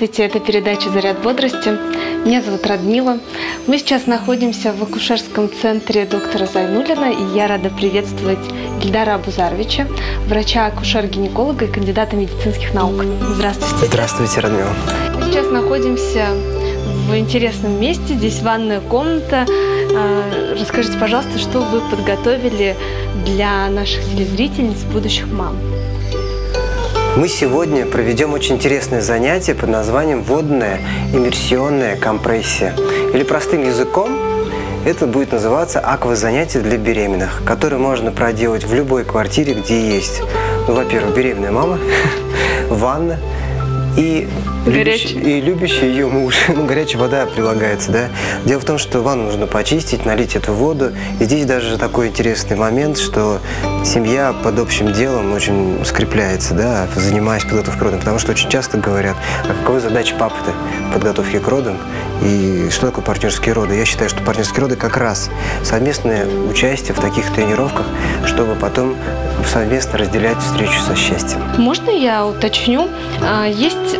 Здравствуйте, это передача «Заряд бодрости». Меня зовут Радмила. Мы сейчас находимся в акушерском центре доктора Зайнулина, и я рада приветствовать Ильдара Абузаровича, врача-акушер-гинеколога и кандидата медицинских наук. Здравствуйте. Здравствуйте, Радмила. Мы сейчас находимся в интересном месте. Здесь ванная комната. А, расскажите, пожалуйста, что вы подготовили для наших телезрительниц, будущих мам? Мы сегодня проведем очень интересное занятие под названием «Водная иммерсионная компрессия». Или простым языком это будет называться аквазанятие для беременных, которые можно проделать в любой квартире, где есть, ну, во-первых, беременная мама, ванна и Любящий, и любящий ее муж. Ну, горячая вода прилагается, да. Дело в том, что ванну нужно почистить, налить эту воду. И здесь даже такой интересный момент, что семья под общим делом очень скрепляется, да, занимаясь подготовкой к родам. Потому что очень часто говорят, а какова задача папы-то подготовки к родам? И что такое партнерские роды? Я считаю, что партнерские роды как раз совместное участие в таких тренировках, чтобы потом совместно разделять встречу со счастьем. Можно я уточню? А, есть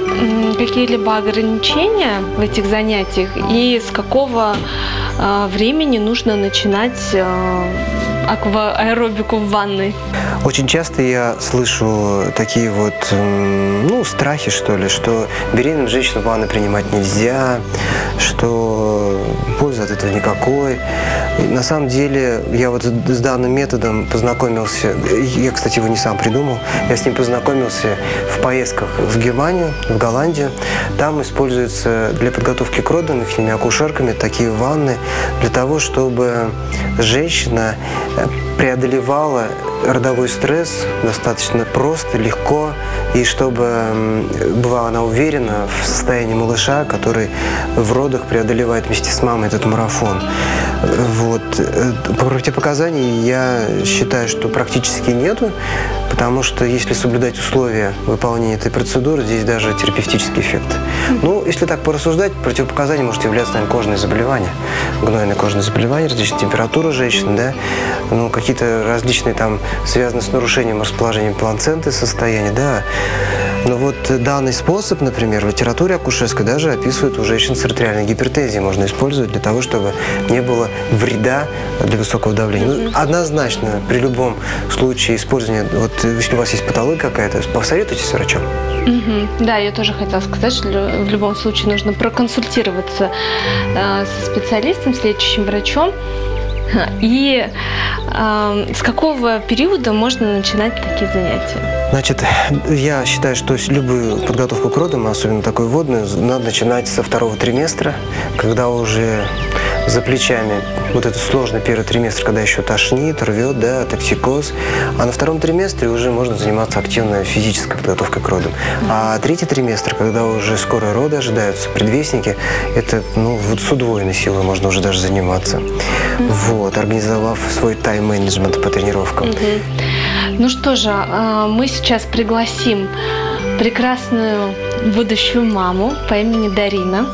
какие-либо ограничения в этих занятиях и с какого а, времени нужно начинать а, акваэробику в ванной? Очень часто я слышу такие вот, ну, страхи, что ли, что беременным женщинам ванны принимать нельзя, что пользы от этого никакой. И на самом деле я вот с данным методом познакомился, я, кстати, его не сам придумал, я с ним познакомился в поездках в Германию, в Голландию. Там используются для подготовки к родам их акушерками такие ванны для того, чтобы женщина преодолевала родовой стресс достаточно просто, легко, и чтобы была она уверена в состоянии малыша, который в родах преодолевает вместе с мамой этот марафон. Вот. Э, противопоказаний я считаю, что практически нету, потому что если соблюдать условия выполнения этой процедуры, здесь даже терапевтический эффект. Ну, если так порассуждать, противопоказанием может являться, наверное, кожные заболевания, гнойные кожные заболевания, различные температуры женщин, да, ну, какие-то различные там связанные с нарушением расположения плаценты состояния, да, но вот данный способ, например, в литературе акушерской даже описывают у женщин с артериальной гипертензией. Можно использовать для того, чтобы не было вреда для высокого давления. Ну, однозначно, при любом случае использования, вот если у вас есть патология какая-то, посоветуйтесь с врачом. Угу. Да, я тоже хотела сказать, что в любом случае нужно проконсультироваться э, со специалистом, с лечащим врачом. И э, с какого периода можно начинать такие занятия? Значит, я считаю, что любую подготовку к родам, особенно такую водную, надо начинать со второго триместра, когда уже за плечами вот этот сложный первый триместр, когда еще тошнит, рвет, да, токсикоз. А на втором триместре уже можно заниматься активной физической подготовкой к родам. А третий триместр, когда уже скоро роды ожидаются, предвестники, это ну, вот с удвоенной силой можно уже даже заниматься. Вот, организовав свой тайм-менеджмент по тренировкам. Ну что же, а, мы сейчас пригласим прекрасную будущую маму по имени Дарина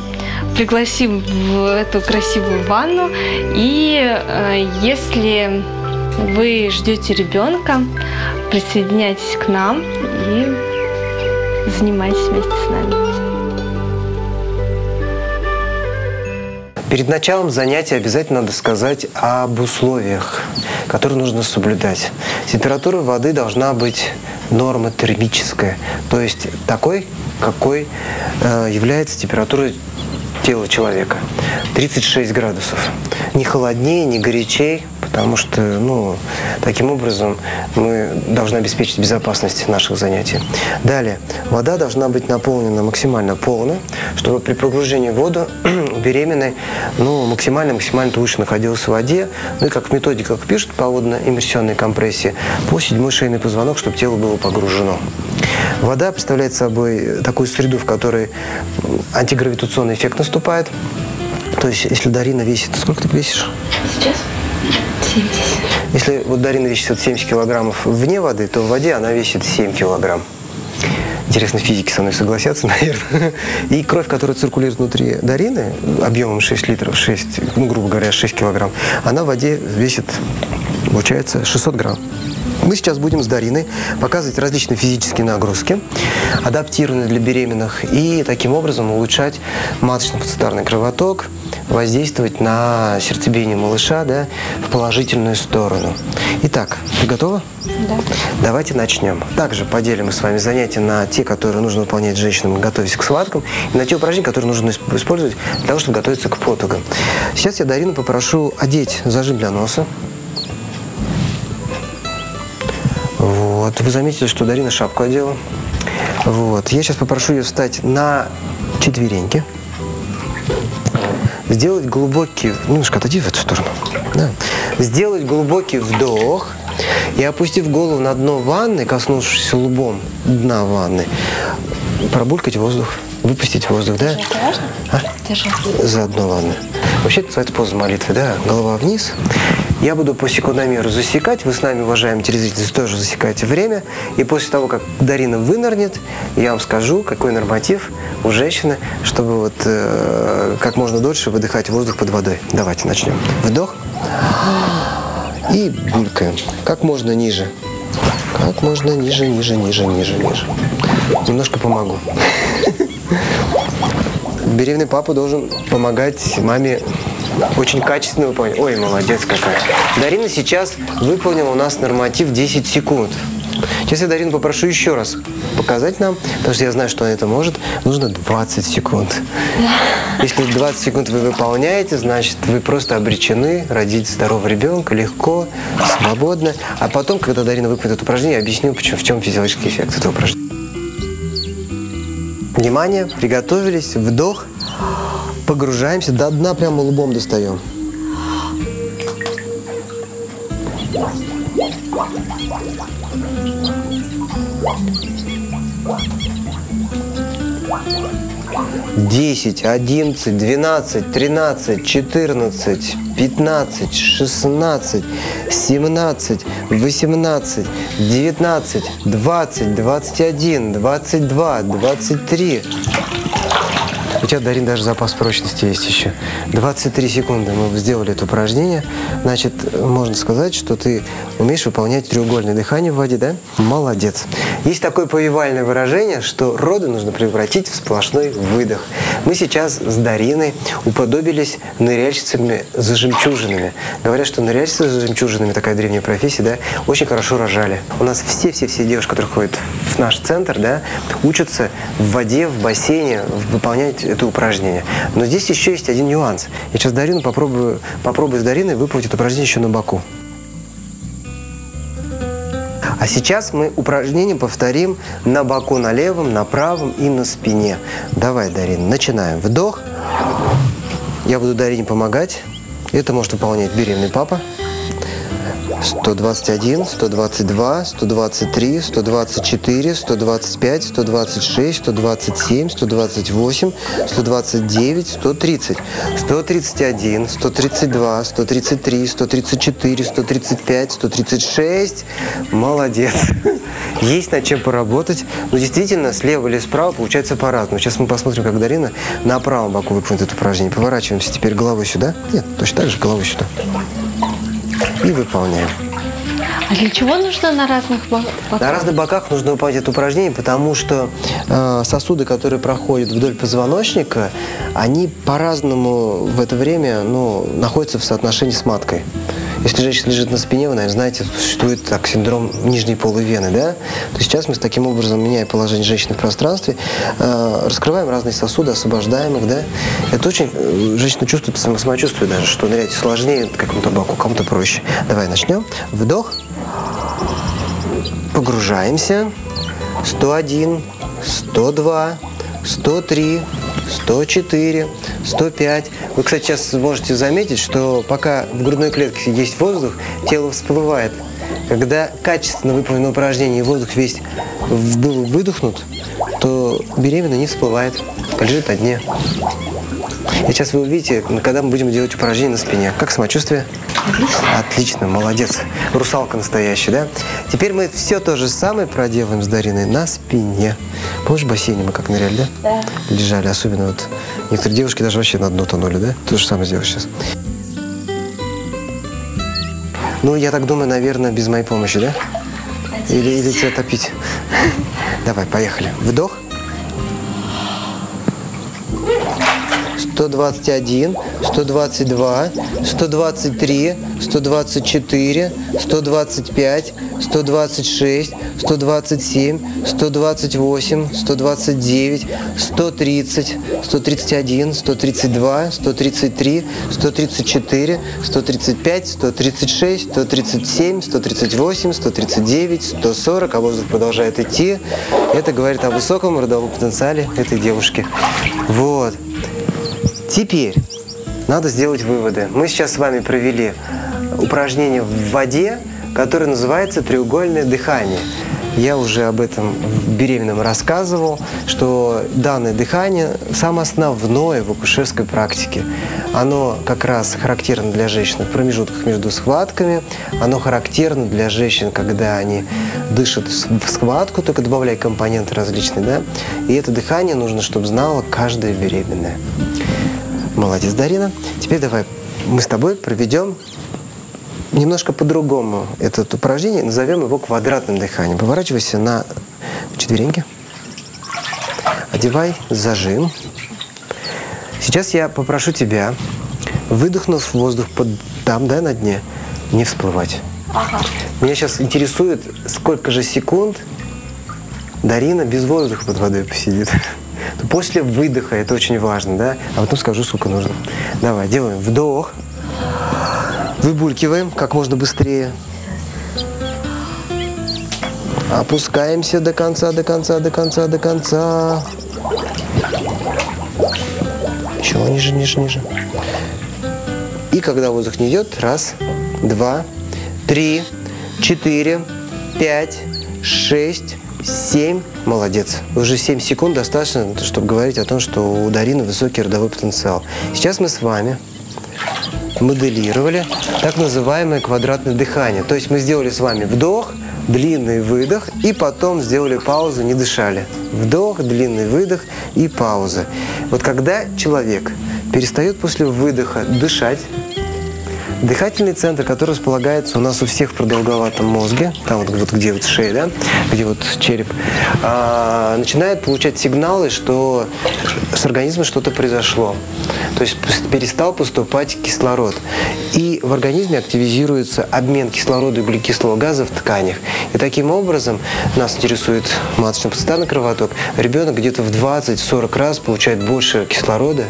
пригласим в эту красивую ванну. И э, если вы ждете ребенка, присоединяйтесь к нам и занимайтесь вместе с нами. Перед началом занятия обязательно надо сказать об условиях, которые нужно соблюдать. Температура воды должна быть нормотермическая, то есть такой, какой э, является температура тела человека. 36 градусов. Не холоднее, не горячей, потому что, ну, таким образом мы должны обеспечить безопасность наших занятий. Далее, вода должна быть наполнена максимально полно, чтобы при погружении в воду беременной, ну, максимально-максимально лучше находилась в воде. Ну и как в методиках пишут по водно-иммерсионной компрессии, по седьмой шейный позвонок, чтобы тело было погружено. Вода представляет собой такую среду, в которой антигравитационный эффект наступает. То есть, если Дарина весит... Сколько ты весишь? Сейчас 70. Если вот Дарина весит 70 килограммов вне воды, то в воде она весит 7 килограмм. Интересно, физики со мной согласятся, наверное. И кровь, которая циркулирует внутри Дарины, объемом 6 литров, 6, ну, грубо говоря, 6 килограмм, она в воде весит, получается, 600 грамм. Мы сейчас будем с Дариной показывать различные физические нагрузки, адаптированные для беременных, и таким образом улучшать маточно-пацитарный кровоток, воздействовать на сердцебиение малыша да, в положительную сторону. Итак, ты готова? Да. Давайте начнем. Также поделим мы с вами занятия на те, которые нужно выполнять женщинам, готовясь к схваткам, и на те упражнения, которые нужно использовать для того, чтобы готовиться к потугам. Сейчас я Дарину попрошу одеть зажим для носа, Вот, вы заметили, что Дарина шапку одела. Вот, я сейчас попрошу ее встать на четвереньки. Сделать глубокий, немножко отойди в эту сторону. Да. Сделать глубокий вдох и опустив голову на дно ванны, коснувшись лбом дна ванны, пробулькать воздух, выпустить воздух, да? А? За дно ванны. Вообще это называется поза молитвы, да? Голова вниз. Я буду по секундомеру засекать. Вы с нами, уважаемые телезрители, тоже засекаете время. И после того, как Дарина вынырнет, я вам скажу, какой норматив у женщины, чтобы вот э, как можно дольше выдыхать воздух под водой. Давайте начнем. Вдох. И булькаем. Как можно ниже. Как можно ниже, ниже, ниже, ниже, ниже. Немножко помогу. Беременный папа должен помогать маме очень качественно выполнил. Ой, молодец какая. Дарина сейчас выполнила у нас норматив 10 секунд. Сейчас я Дарину попрошу еще раз показать нам, потому что я знаю, что она это может. Нужно 20 секунд. Если 20 секунд вы выполняете, значит, вы просто обречены родить здорового ребенка легко, свободно. А потом, когда Дарина выполнит это упражнение, я объясню, почему, в чем физиологический эффект этого упражнения. Внимание, приготовились, вдох погружаемся до дна, прямо лбом достаем. Десять, одиннадцать, двенадцать, тринадцать, четырнадцать, пятнадцать, шестнадцать, семнадцать, восемнадцать, девятнадцать, двадцать, двадцать один, двадцать два, двадцать три. У тебя, Дарин, даже запас прочности есть еще. 23 секунды мы сделали это упражнение. Значит, можно сказать, что ты умеешь выполнять треугольное дыхание в воде, да? Молодец. Есть такое повивальное выражение, что роды нужно превратить в сплошной выдох. Мы сейчас с Дариной уподобились ныряльщицами за жемчужинами. Говорят, что ныряльщицы за жемчужинами, такая древняя профессия, да, очень хорошо рожали. У нас все-все-все девушки, которые ходят в наш центр, да, учатся в воде, в бассейне выполнять это упражнение. Но здесь еще есть один нюанс. Я сейчас Дарину попробую, попробую с Дариной выполнить это упражнение еще на боку. А сейчас мы упражнение повторим на боку на левом, на правом и на спине. Давай, Дарина, начинаем. Вдох. Я буду Дарине помогать. Это может выполнять беременный папа. 121, 122, 123, 124, 125, 126, 127, 128, 129, 130, 131, 132, 133, 134, 135, 136. Молодец. Есть над чем поработать. Но действительно, слева или справа получается по-разному. Сейчас мы посмотрим, как Дарина на правом боку выполнит это упражнение. Поворачиваемся теперь головой сюда. Нет, точно так же головой сюда и выполняем. А для чего нужно на разных боках? На разных боках нужно выполнять это упражнение, потому что э, сосуды, которые проходят вдоль позвоночника, они по-разному в это время ну, находятся в соотношении с маткой. Если женщина лежит на спине, вы, наверное, знаете, существует так синдром нижней полой вены, да? То сейчас мы с таким образом, меняя положение женщины в пространстве, э, раскрываем разные сосуды, освобождаем их, да? Это очень, э, женщина чувствует самочувствие даже, что нырять сложнее какому-то боку, кому-то проще. Давай начнем. Вдох. Погружаемся. 101, 102, 103, 104, 105. Вы, кстати, сейчас можете заметить, что пока в грудной клетке есть воздух, тело всплывает. Когда качественно выполнено упражнение и воздух весь был выдохнут, то беременная не всплывает, лежит на дне. И сейчас вы увидите, когда мы будем делать упражнение на спине. Как самочувствие? Отлично. Отлично, молодец. Русалка настоящая, да? Теперь мы все то же самое проделаем с Дариной на спине. Помнишь, в бассейне мы как ныряли, да? Да. Лежали, особенно вот некоторые девушки даже вообще на дно тонули, да? То же самое сделаешь сейчас. Ну, я так думаю, наверное, без моей помощи, да? Или, или тебя топить? Давай, поехали. Вдох. 121, 122, 123, 124, 125, 126, 127, 128, 129, 130, 131, 132, 133, 134, 135, 136, 137, 138, 139, 140, а воздух продолжает идти. Это говорит о высоком родовом потенциале этой девушки. Вот. Теперь надо сделать выводы. Мы сейчас с вами провели упражнение в воде, которое называется треугольное дыхание. Я уже об этом в беременном рассказывал, что данное дыхание самое основное в акушерской практике. Оно как раз характерно для женщин в промежутках между схватками, оно характерно для женщин, когда они дышат в схватку, только добавляя компоненты различные, да. И это дыхание нужно, чтобы знала каждая беременная. Молодец, Дарина. Теперь давай мы с тобой проведем немножко по-другому это упражнение. Назовем его квадратным дыханием. Поворачивайся на четвереньки. Одевай зажим. Сейчас я попрошу тебя, выдохнув воздух под там, да, на дне, не всплывать. Ага. Меня сейчас интересует, сколько же секунд Дарина без воздуха под водой посидит. После выдоха, это очень важно, да? А потом скажу, сколько нужно. Давай, делаем вдох. Выбулькиваем как можно быстрее. Опускаемся до конца, до конца, до конца, до конца. Еще ниже, ниже, ниже. И когда воздух не идет, раз, два, три, четыре, пять, шесть, 7. Молодец. Уже 7 секунд достаточно, чтобы говорить о том, что у Дарины высокий родовой потенциал. Сейчас мы с вами моделировали так называемое квадратное дыхание. То есть мы сделали с вами вдох, длинный выдох и потом сделали паузу, не дышали. Вдох, длинный выдох и пауза. Вот когда человек перестает после выдоха дышать, Дыхательный центр, который располагается у нас у всех в продолговатом мозге, там вот, вот где вот шея, да, где вот череп, а, начинает получать сигналы, что с организмом что-то произошло. То есть перестал поступать кислород. И в организме активизируется обмен кислорода и углекислого газа в тканях. И таким образом нас интересует маточно-плацентарный кровоток. Ребенок где-то в 20-40 раз получает больше кислорода,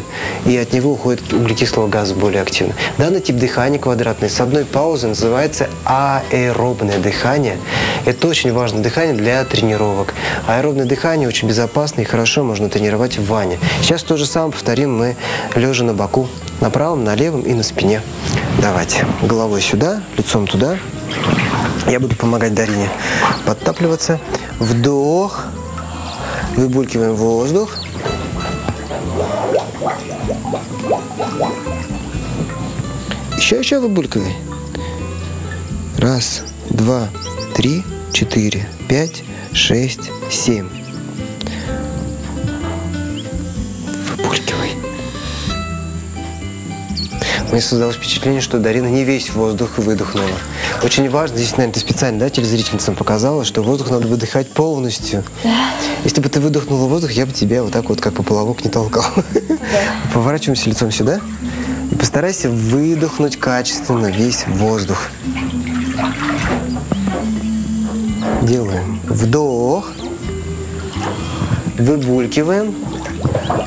и от него уходит углекислого газа более активно. Данный тип дыхания квадратный с одной паузой называется аэробное дыхание. Это очень важное дыхание для тренировок. Аэробное дыхание очень безопасно и хорошо можно тренировать в ванне. Сейчас то же самое повторим мы лежа на боку, на правом, на левом и на спине. Давайте головой сюда, лицом туда. Я буду помогать Дарине подтапливаться. Вдох. Выбулькиваем воздух. Еще, еще выбулькивай. Раз, два, три, четыре, пять, шесть, семь. Мне создалось впечатление, что Дарина не весь воздух выдохнула. Очень важно, здесь, наверное, ты специально, да, телезрительницам показала, что воздух надо выдыхать полностью. Да. Если бы ты выдохнула воздух, я бы тебя вот так вот, как поплавок, не толкал. Да. Поворачиваемся лицом сюда. И постарайся выдохнуть качественно весь воздух. Делаем вдох. Выбулькиваем.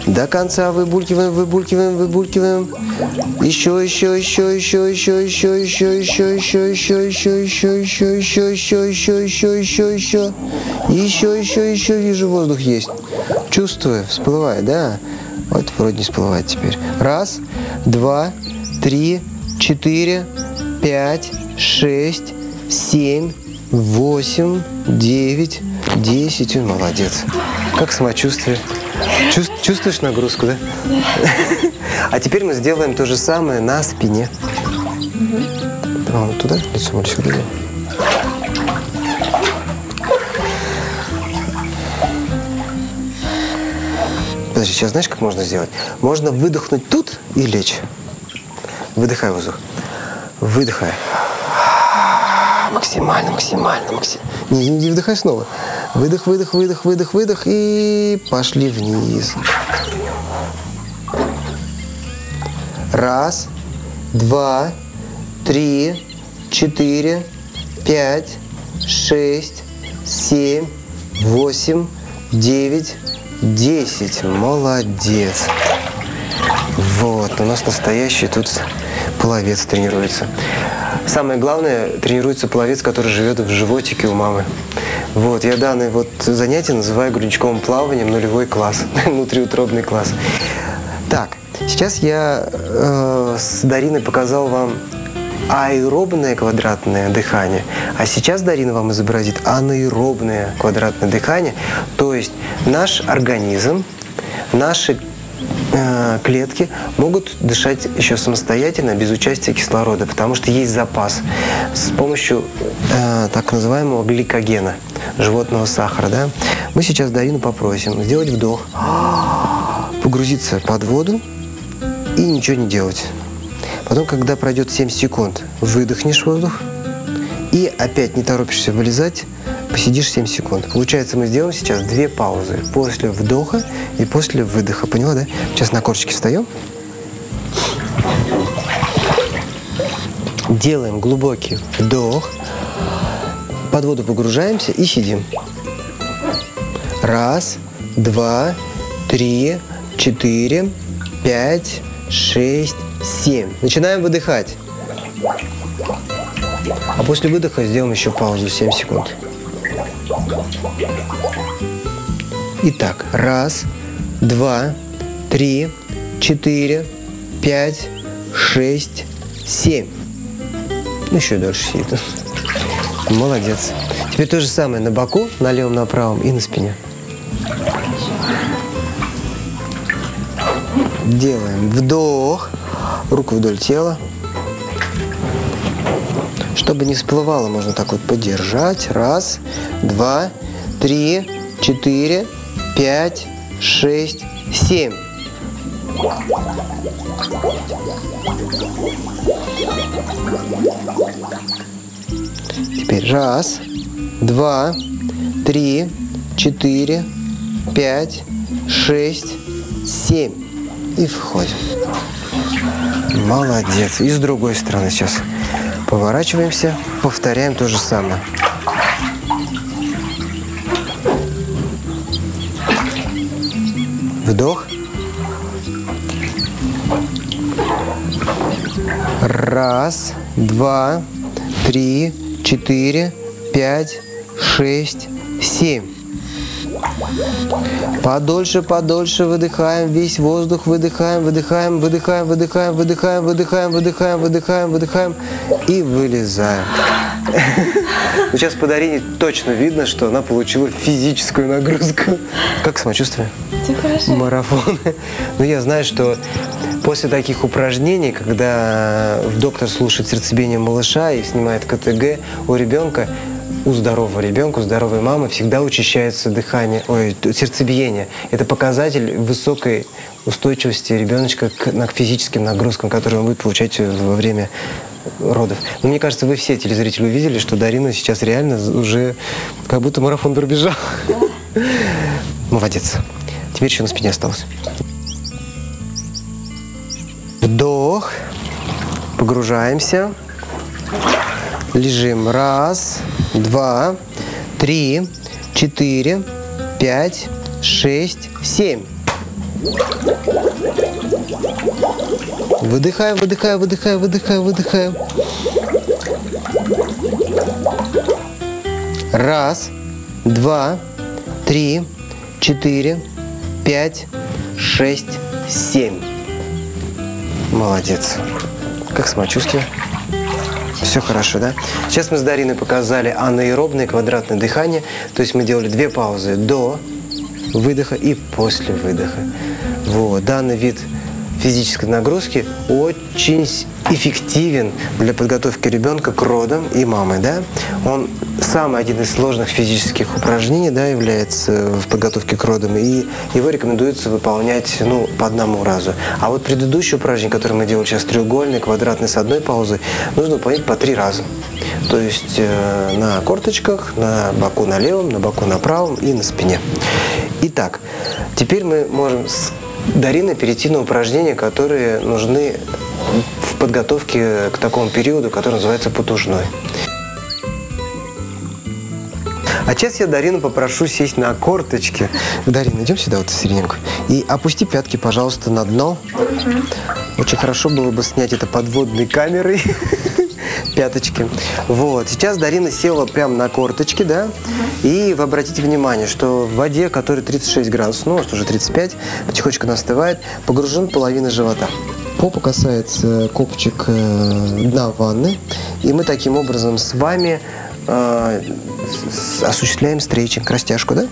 До конца выбулькиваем, выбулькиваем, выбулькиваем. Еще, еще, еще, еще, еще, еще, еще, еще, еще, еще, еще, еще, еще, еще, еще, еще, еще, еще, еще. Еще, еще, еще вижу, воздух есть. Чувствую, всплывает, да? Вот вроде не всплывает теперь. Раз, два, три, четыре, пять, шесть, семь, восемь, девять, десять. Молодец. Как самочувствие? Чувствуешь нагрузку, да? А теперь мы сделаем то же самое на спине. Давай вот туда, лицом или сюда. Подожди, сейчас знаешь, как можно сделать? Можно выдохнуть тут и лечь. Выдыхай воздух. Выдыхай. Да, максимально, максимально, максимально. Не, не вдыхай снова. Выдох, выдох, выдох, выдох, выдох. И пошли вниз. Раз, два, три, четыре, пять, шесть, семь, восемь, девять, десять. Молодец. Вот, у нас настоящий тут пловец тренируется. Самое главное, тренируется пловец, который живет в животике у мамы. Вот, я данное вот занятие называю грудничковым плаванием нулевой класс, внутриутробный класс. Так, сейчас я э, с Дариной показал вам аэробное квадратное дыхание, а сейчас Дарина вам изобразит анаэробное квадратное дыхание, то есть наш организм, наши Э, клетки могут дышать еще самостоятельно, без участия кислорода, потому что есть запас с помощью э, так называемого гликогена, животного сахара. Да? Мы сейчас Дарину попросим сделать вдох, погрузиться под воду и ничего не делать. Потом, когда пройдет 7 секунд, выдохнешь воздух и опять не торопишься вылезать, посидишь 7 секунд. Получается, мы сделаем сейчас две паузы. После вдоха и после выдоха. Поняла, да? Сейчас на корчики встаем. Делаем глубокий вдох. Под воду погружаемся и сидим. Раз, два, три, четыре, пять, шесть, семь. Начинаем выдыхать. А после выдоха сделаем еще паузу 7 секунд. Итак, раз, два, три, четыре, пять, шесть, семь. Ну, еще дольше сидит. Молодец. Теперь то же самое на боку, на левом, на правом и на спине. Делаем вдох, руку вдоль тела. Чтобы не всплывало, можно так вот подержать. Раз, два, три, четыре, пять, шесть, семь. Теперь раз, два, три, четыре, пять, шесть, семь. И входим. Молодец. И с другой стороны сейчас. Поворачиваемся, повторяем то же самое. Вдох. Раз, два, три, четыре, пять, шесть, семь. Подольше, подольше выдыхаем весь воздух, выдыхаем, выдыхаем, выдыхаем, выдыхаем, выдыхаем, выдыхаем, выдыхаем, выдыхаем, выдыхаем и вылезаем. Сейчас по Дарине точно видно, что она получила физическую нагрузку. Как самочувствие? Все хорошо. Марафон. Ну, я знаю, что после таких упражнений, когда доктор слушает сердцебиение малыша и снимает КТГ у ребенка, у здорового ребенка, у здоровой мамы всегда учащается дыхание, ой, сердцебиение. Это показатель высокой устойчивости ребеночка к, к физическим нагрузкам, которые он будет получать во время родов. Но мне кажется, вы все телезрители увидели, что Дарина сейчас реально уже как будто марафон пробежал. Молодец. Теперь еще на спине осталось. Вдох. Погружаемся. Лежим. Раз, два, три, четыре, пять, шесть, семь. Выдыхаем, выдыхаем, выдыхаем, выдыхаем, выдыхаем. Раз, два, три, четыре, пять, шесть, семь. Молодец. Как самочувствие? Все хорошо, да? Сейчас мы с Дариной показали анаэробное квадратное дыхание. То есть мы делали две паузы до выдоха и после выдоха. Вот. Данный вид физической нагрузки очень эффективен для подготовки ребенка к родам и мамы, да. Он самый один из сложных физических упражнений, да, является в подготовке к родам, и его рекомендуется выполнять, ну, по одному разу. А вот предыдущее упражнение, которое мы делали сейчас, треугольный, квадратный с одной паузой, нужно выполнять по три раза. То есть э, на корточках, на боку на левом, на боку на правом и на спине. Итак, теперь мы можем с Дариной перейти на упражнения, которые нужны в подготовке к такому периоду, который называется потужной. А сейчас я Дарину попрошу сесть на корточки. Дарина, идем сюда, вот в серединку. И опусти пятки, пожалуйста, на дно. Очень хорошо было бы снять это подводной камерой. пяточки. Вот. Сейчас Дарина села прямо на корточки, да? И вы обратите внимание, что в воде, которая 36 градусов, ну, может, уже 35, потихонечку она остывает, погружен половина живота. Попу касается копчик э, дна ванны. И мы таким образом с вами э, осуществляем стрейчинг, растяжку, да?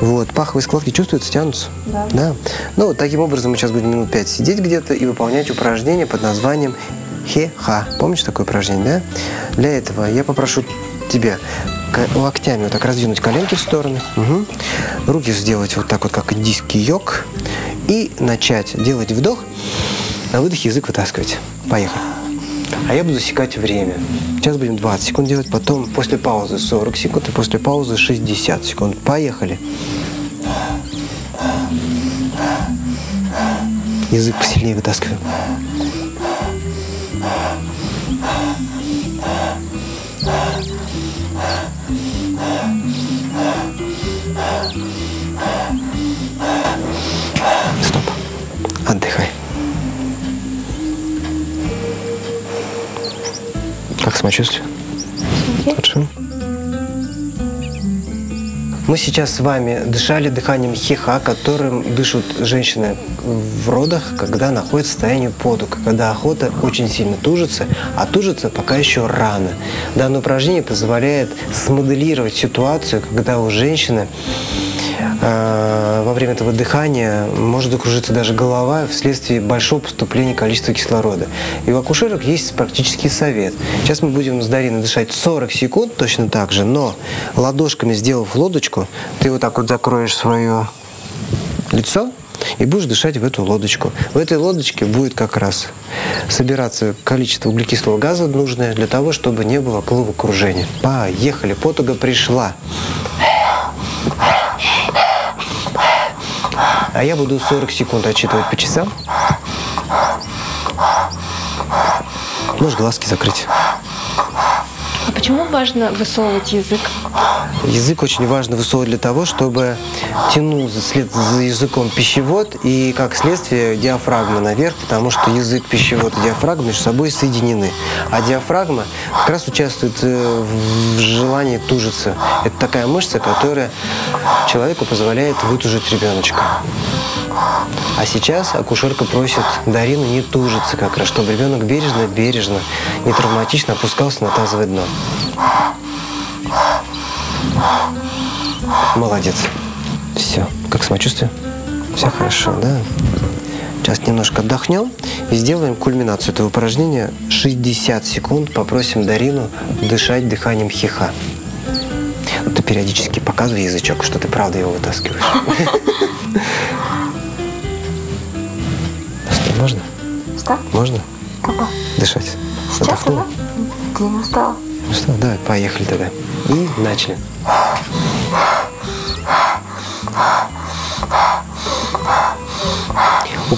Вот, паховые складки чувствуются, тянутся? Да. да. Ну, вот таким образом мы сейчас будем минут 5 сидеть где-то и выполнять упражнение под названием хе-ха. Помнишь такое упражнение, да? Для этого я попрошу тебя локтями вот так раздвинуть коленки в стороны. Угу. Руки сделать вот так вот, как индийский йог. И начать делать вдох, на выдохе язык вытаскивать. Поехали. А я буду засекать время. Сейчас будем 20 секунд делать, потом после паузы 40 секунд и после паузы 60 секунд. Поехали. Язык посильнее вытаскиваем. Самочувствие? Хорошо. Мы сейчас с вами дышали дыханием хиха, которым дышат женщины в родах, когда находятся в состоянии подука, когда охота очень сильно тужится, а тужится пока еще рано. Данное упражнение позволяет смоделировать ситуацию, когда у женщины во время этого дыхания может закружиться даже голова вследствие большого поступления количества кислорода. И у акушерок есть практический совет. Сейчас мы будем с Дариной дышать 40 секунд точно так же, но ладошками сделав лодочку, ты вот так вот закроешь свое лицо, и будешь дышать в эту лодочку. В этой лодочке будет как раз собираться количество углекислого газа нужное для того, чтобы не было головокружения. Поехали, потуга пришла. А я буду 40 секунд отчитывать по часам. Можешь глазки закрыть. А почему важно высовывать язык? Язык очень важно высовывать для того, чтобы тянул след, за языком пищевод и, как следствие, диафрагма наверх, потому что язык, пищевод и диафрагма между собой соединены. А диафрагма как раз участвует э, в желании тужиться. Это такая мышца, которая человеку позволяет вытужить ребеночка. А сейчас акушерка просит Дарину не тужиться как раз, чтобы ребенок бережно, бережно, не травматично опускался на тазовое дно. Молодец. Все. Как самочувствие? Все хорошо, да? Сейчас немножко отдохнем и сделаем кульминацию этого упражнения. 60 секунд попросим Дарину дышать дыханием хиха. Периодически показывай язычок, что ты правда его вытаскиваешь. Можно? Что? Можно? Кого? Дышать. Сейчас Отдохнула? Ты не устала? Ну что, давай, поехали тогда. И начали.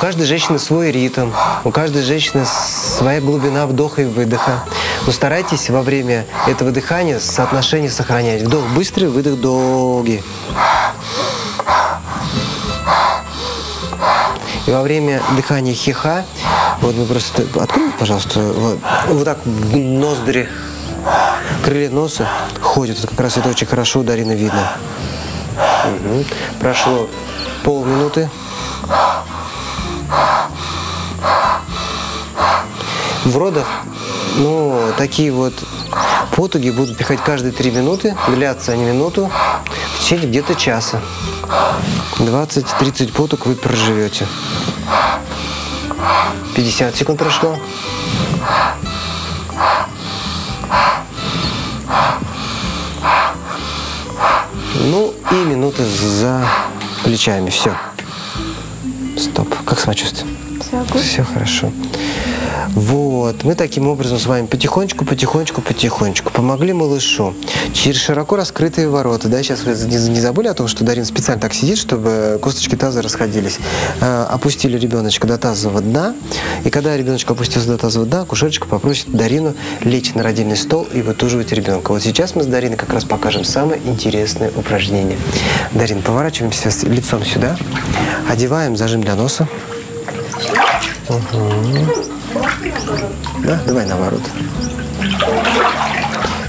Каждой женщины свой ритм, у каждой женщины своя глубина вдоха и выдоха. Но старайтесь во время этого дыхания соотношение сохранять. Вдох быстрый, выдох долгий. И во время дыхания хиха, вот мы просто... Открой, пожалуйста, вот, вот так ноздри, крылья носа ходят. Вот как раз это очень хорошо у Дарины видно. Угу. Прошло полминуты. В родах, ну, такие вот потуги будут пихать каждые три минуты. Длятся они минуту в течение где-то часа. 20-30 поток вы проживете. 50 секунд прошло. Ну и минуты за плечами. Все. Стоп. Как самочувствие? Все хорошо. Вот, мы таким образом с вами потихонечку, потихонечку, потихонечку помогли малышу через широко раскрытые ворота. Да, сейчас вы не забыли о том, что Дарин специально так сидит, чтобы косточки таза расходились. Э, опустили ребеночка до тазового дна, и когда ребеночек опустился до тазового дна, кушерочка попросит Дарину лечь на родильный стол и вытуживать ребенка. Вот сейчас мы с Дариной как раз покажем самое интересное упражнение. Дарин, поворачиваемся лицом сюда, одеваем зажим для носа. Угу. Да? Давай наоборот.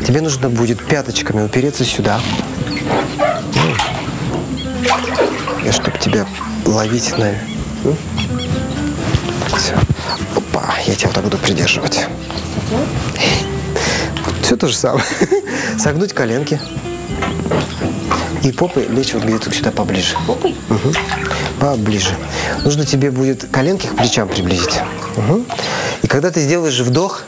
Тебе нужно будет пяточками упереться сюда. Я чтобы тебя ловить на... Все. Опа, я тебя вот так буду придерживать. Все то же самое. Согнуть коленки. И попой лечь вот где-то сюда поближе. Попой? Угу. Поближе. Нужно тебе будет коленки к плечам приблизить. Угу. И когда ты сделаешь вдох,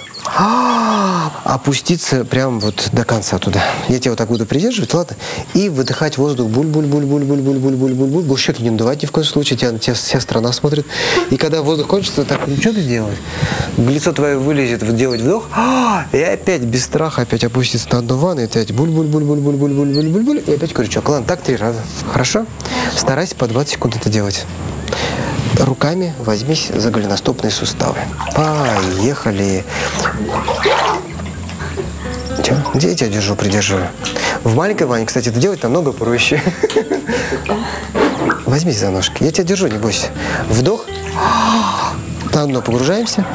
опуститься прям вот до конца туда. Я тебя вот так буду придерживать, ладно? И выдыхать воздух. Буль-буль-буль-буль-буль-буль-буль-буль-буль. Щеки не надувать ни в коем случае, тебя, тебя вся страна смотрит. И когда воздух кончится, так, ну что ты делаешь? Лицо твое вылезет, делать вдох, и опять без страха опять опуститься на дно ванны, и опять буль-буль-буль-буль-буль-буль-буль-буль, и опять крючок. Ладно, так три раза. Хорошо? Старайся по 20 секунд это делать. Руками возьмись за голеностопные суставы. Поехали. Че? Где я тебя держу, придерживаю? В маленькой ванне, кстати, это делать намного проще. Возьмись за ножки. Я тебя держу, не бойся. Вдох. На дно погружаемся.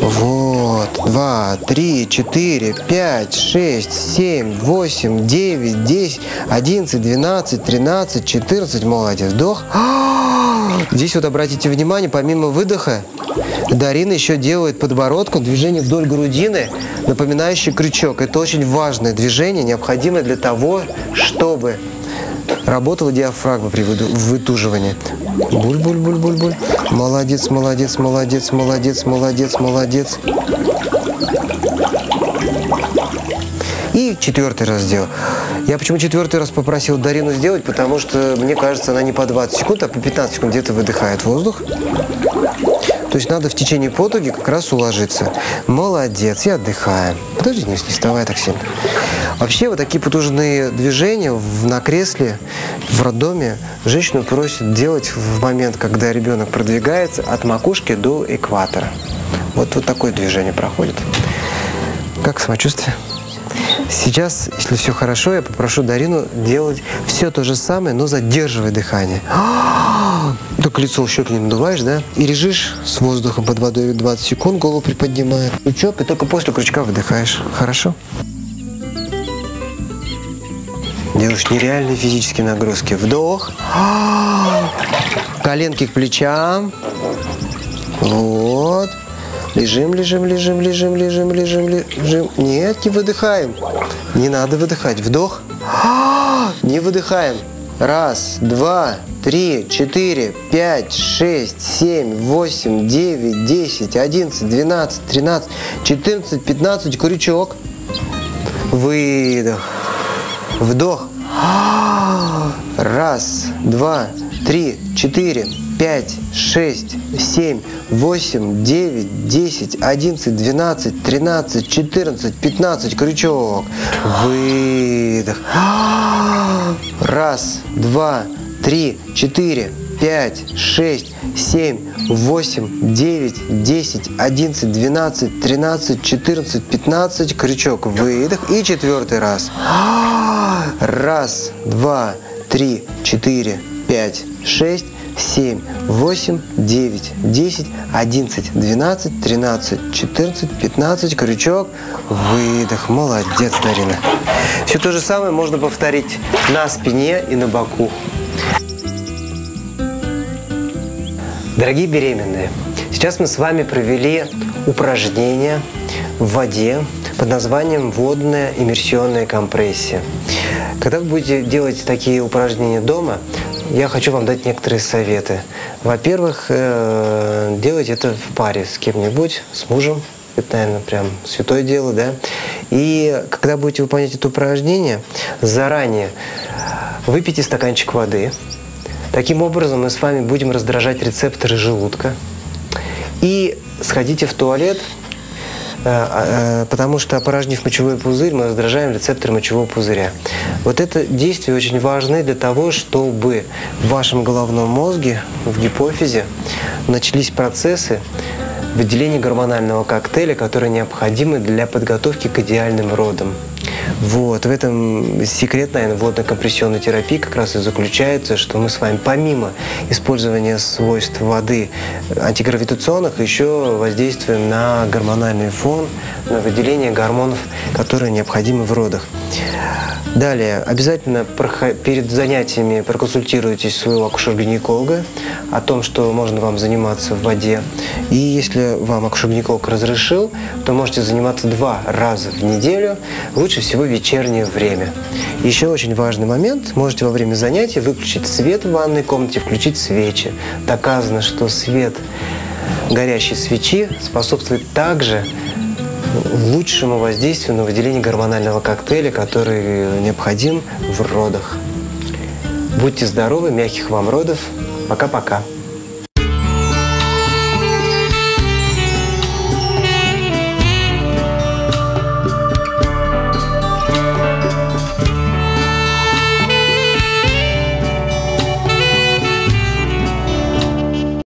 Вот. Два, три, четыре, пять, шесть, семь, восемь, девять, десять, одиннадцать, двенадцать, тринадцать, четырнадцать. Молодец. Вдох. Здесь вот обратите внимание, помимо выдоха, Дарина еще делает подбородком движение вдоль грудины, напоминающее крючок. Это очень важное движение, необходимое для того, чтобы работала диафрагма при вытуживании. Буль-буль-буль-буль-буль. Молодец, молодец, молодец, молодец, молодец, молодец. И четвертый раз сделал. Я почему четвертый раз попросил Дарину сделать, потому что, мне кажется, она не по 20 секунд, а по 15 секунд где-то выдыхает воздух. То есть надо в течение потуги как раз уложиться. Молодец, и отдыхаем. Подожди, не вставай так сильно. Вообще вот такие потужные движения в, на кресле в роддоме женщину просят делать в момент, когда ребенок продвигается от макушки до экватора. Вот, вот такое движение проходит. Как самочувствие? Сейчас, если все хорошо, я попрошу Дарину делать все то же самое, но задерживая дыхание. Только лицо щеки не надуваешь, да? И лежишь с воздухом под водой 20 секунд, голову приподнимая. Крючок, и только после крючка выдыхаешь. Хорошо? Делаешь нереальные физические нагрузки. Вдох. Коленки к плечам. Вот. Лежим, лежим, лежим, лежим, лежим, лежим, лежим. Нет, не выдыхаем. Не надо выдыхать. Вдох. Не выдыхаем. Раз, два, три, четыре, пять, шесть, семь, восемь, девять, десять, одиннадцать, двенадцать, тринадцать, четырнадцать, пятнадцать. Крючок. Выдох. Вдох. Раз, два, три, четыре, 5, 6, 7, 8, 9, 10, 11, 12, 13, 14, 15. Крючок. Выдох. Раз, два, три, четыре, пять шесть семь восемь девять десять одиннадцать двенадцать тринадцать четырнадцать пятнадцать Крючок, выдох. И четвертый раз. Раз, два, три, четыре, пять, шесть, семь, восемь, девять, десять, одиннадцать, двенадцать, тринадцать, четырнадцать, пятнадцать. Крючок. Выдох. Молодец, Дарина. Все то же самое можно повторить на спине и на боку. Дорогие беременные, сейчас мы с вами провели упражнение в воде под названием водная иммерсионная компрессия. Когда вы будете делать такие упражнения дома, я хочу вам дать некоторые советы. Во-первых, э, делать это в паре с кем-нибудь, с мужем. Это, наверное, прям святое дело, да? И когда будете выполнять это упражнение, заранее выпейте стаканчик воды. Таким образом мы с вами будем раздражать рецепторы желудка. И сходите в туалет потому что опорожнив мочевой пузырь, мы раздражаем рецепторы мочевого пузыря. Вот это действие очень важно для того, чтобы в вашем головном мозге, в гипофизе, начались процессы выделения гормонального коктейля, которые необходимы для подготовки к идеальным родам. Вот. В этом секрет, наверное, водно-компрессионной терапии как раз и заключается, что мы с вами помимо использования свойств воды антигравитационных еще воздействуем на гормональный фон, на выделение гормонов, которые необходимы в родах. Далее, обязательно перед занятиями проконсультируйтесь своего акушер-гинеколога о том, что можно вам заниматься в воде. И если вам акушер-гинеколог разрешил, то можете заниматься два раза в неделю, лучше всего вечернее время. Еще очень важный момент, можете во время занятия выключить свет в ванной комнате, включить свечи. Доказано, что свет горящей свечи способствует также лучшему воздействию на выделение гормонального коктейля, который необходим в родах. Будьте здоровы, мягких вам родов. Пока-пока.